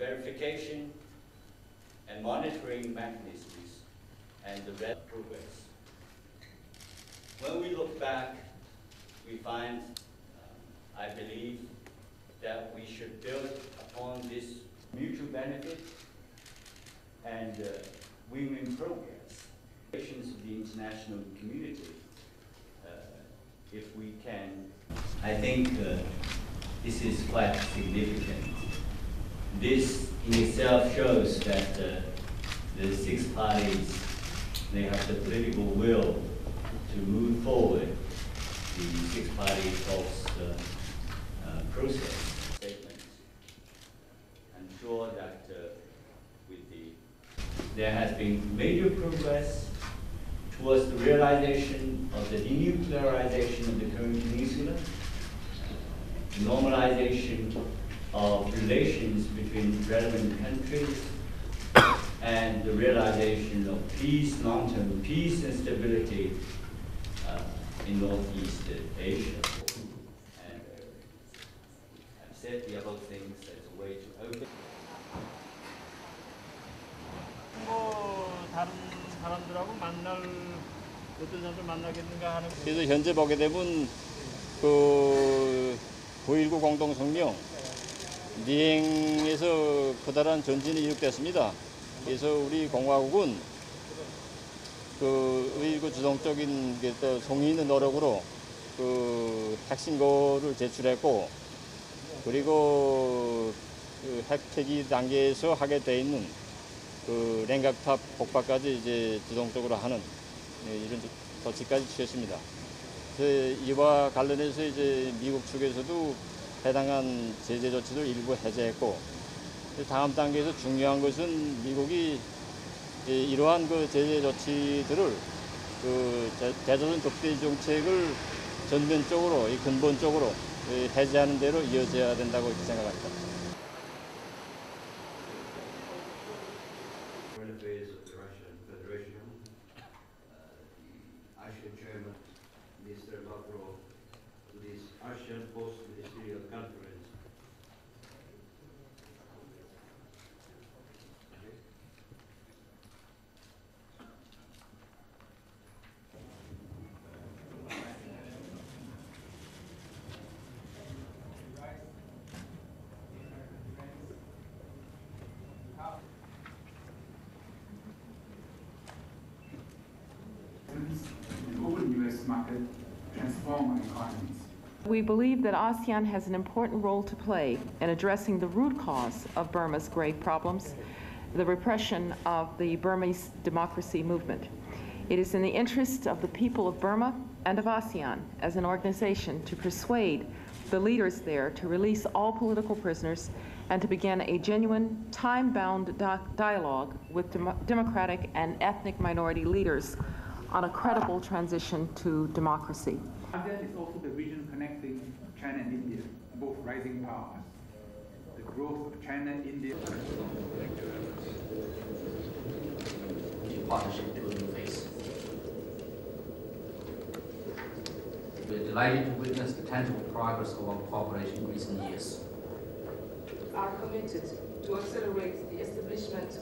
verification and monitoring mechanisms and the red progress. When we look back, we find, um, I believe, that we should build upon this mutual benefit and uh, win-win progress. Relations of the international community, uh, if we can, I think uh, this is quite significant. This in itself shows that uh, the six parties, they have the political will to move forward the six-party talks uh, uh, process statements. I'm sure that uh, with the, there has been major progress towards the realization of the denuclearization of the Korean Peninsula, normalization of relations between relevant countries, and the realization of peace, long-term peace and stability uh, in Northeast Asia. And uh, I've said the above things as a way to open. 뭐 다른 사람들하고 만날 어떤 사람들 만나겠는가 하는 그래서 현재 보게 되면 그 9.19 공동성명 미행에서 커다란 전진이 이룩됐습니다. 그래서 우리 공화국은 그 주동적인 그또 성의 있는 노력으로 그 핵신고를 제출했고 그리고 그 핵폐기 단계에서 하게 돼 있는 그 냉각탑 폭파까지 이제 주동적으로 하는 예, 이런 조치까지 취했습니다. 그 이와 관련해서 이제 미국 측에서도 해당한 제재 조치를 일부 해제했고 다음 단계에서 중요한 것은 미국이 이러한 그 제재 조치들을 그 대- 대조선 독대 정책을 전면적으로 이 근본적으로 예, 해제하는 대로 이어져야 된다고 생각합니다. Russian Federation, uh, this ASEAN Post-Ministerial Conference. an open US market transform economies. We believe that ASEAN has an important role to play in addressing the root cause of Burma's grave problems, the repression of the Burmese democracy movement. It is in the interest of the people of Burma and of ASEAN as an organization to persuade the leaders there to release all political prisoners and to begin a genuine, time-bound dialogue with dem- democratic and ethnic minority leaders on a credible transition to democracy. ASEAN is also the region connecting China and India, both rising powers. The growth of China and India new partnership to a new phase. We're delighted to witness the tangible progress of our cooperation in recent years. are committed to accelerate the establishment